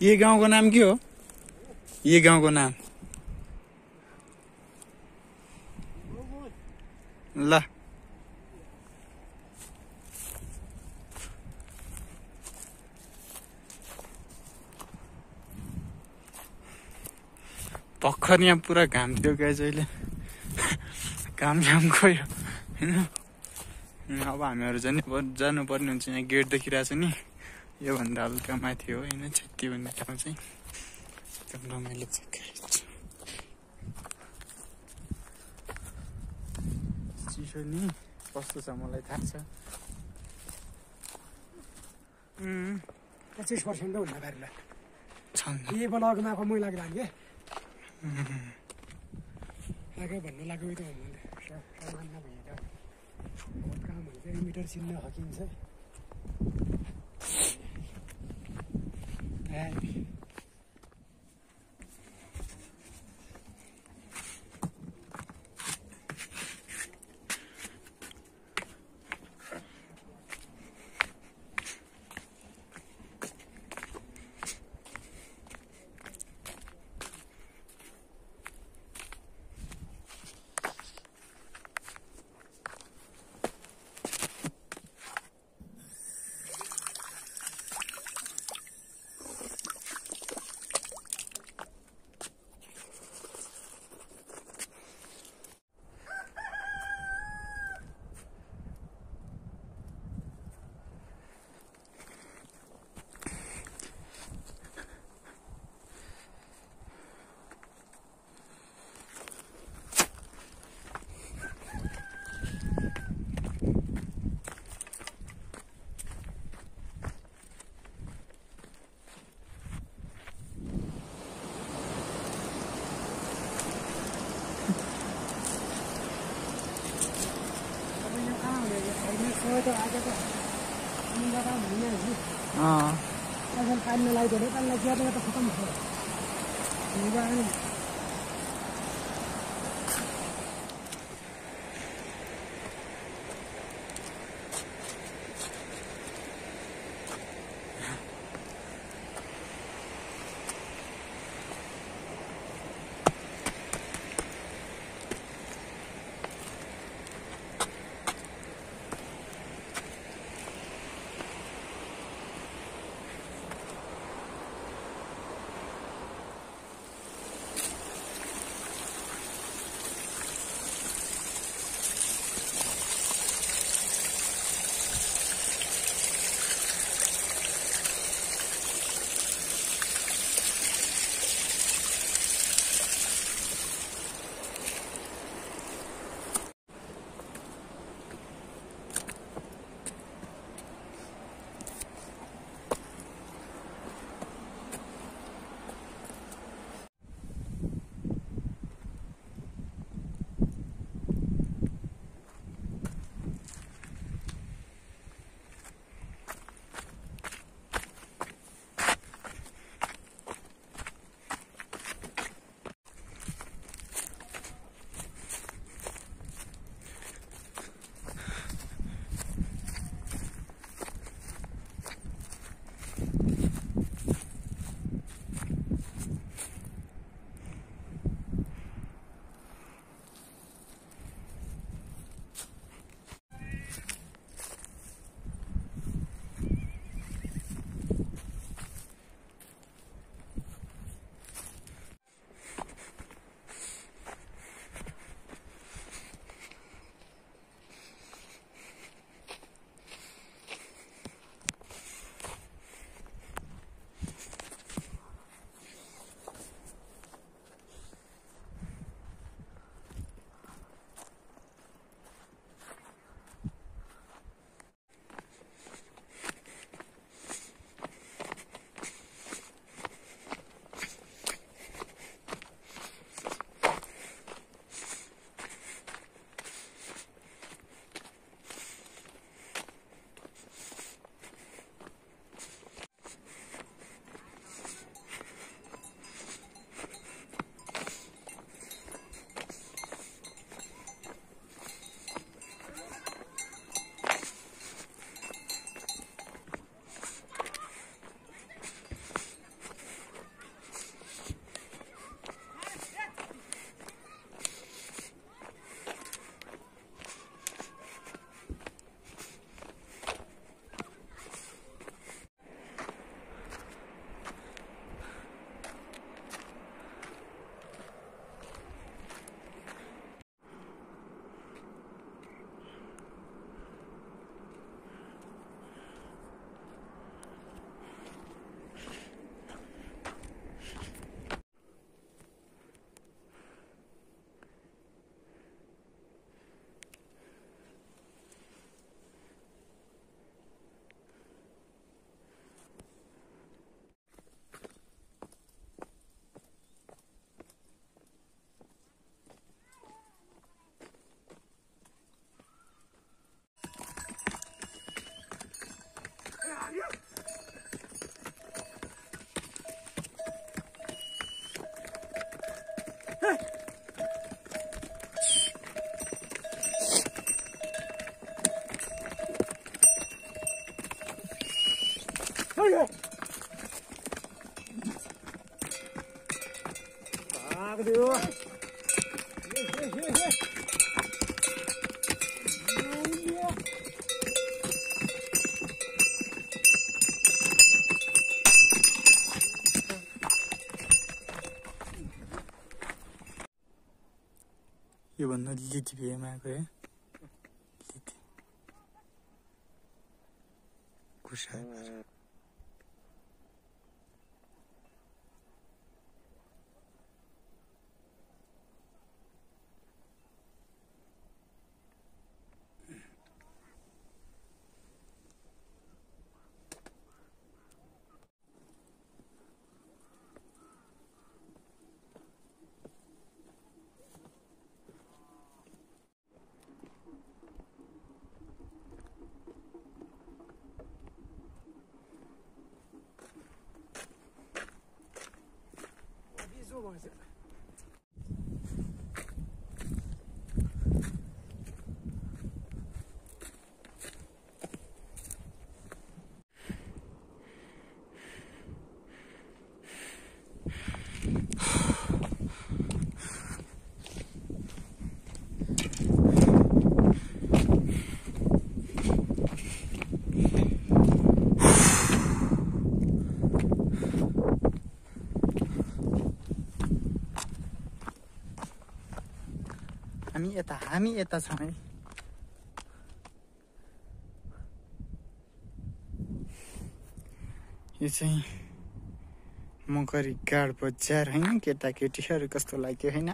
यो गाउँको नाम के हो? यो गाउँको नाम। ल। भर्खर यहाँ पुरा घाम थियो क्या अहिले घाम घाम गयो। होइन? अब हामीहरू झन् जानुपर्ने हुन्छ यहाँ गेट देखिरहेको छ नि। योभन्दा हल्का माथि हो होइन छेत्ती भन्ने ठाउँ चाहिँ एकदम रमाइलो जग्गा चिसो नि कस्तो छ मलाई थाहा छ पच्चिस पर्सेन्ट हुन्न गाडीलाई यही बनाएको माको मैला लाग्यो क्या लाग्यो भन्नु लाग्यो त सामान्य भयो त काम हुन्छ मिटर चिन्न हकिन्छ Hey. जड़े का लग गया तो खत्म हो योभन्दा लिटी भिएमा आएको है लिटी कुसा हामी यता हामी यता छौँ है यो चाहिँ मकरी गाड बजार होइन केटाकेटीहरू कस्तो लाग्यो होइन?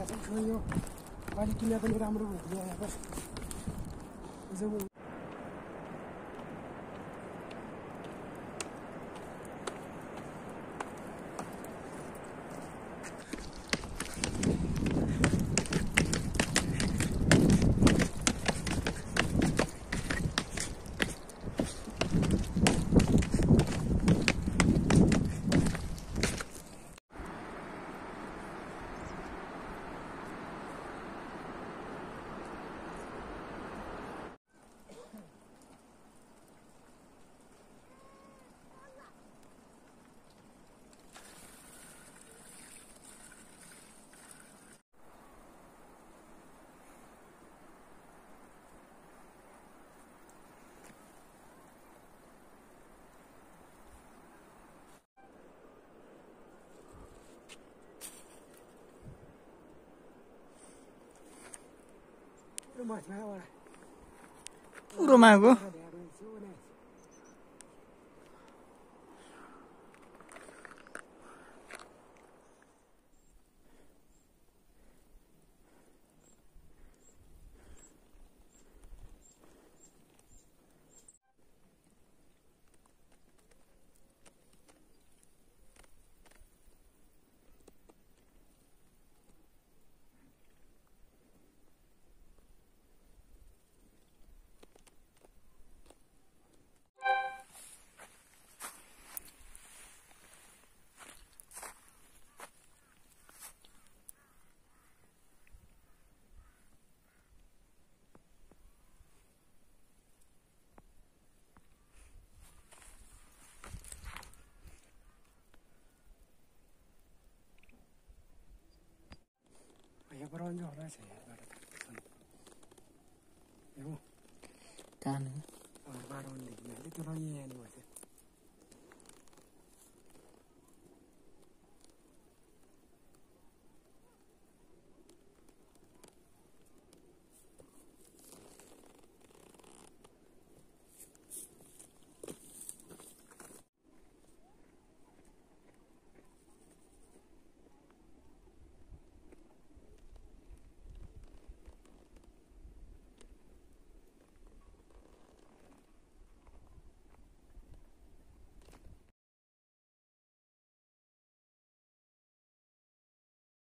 यो अहिले किने पनि राम्रो हुँदैन अब जब माथि एउटा यहाँनिर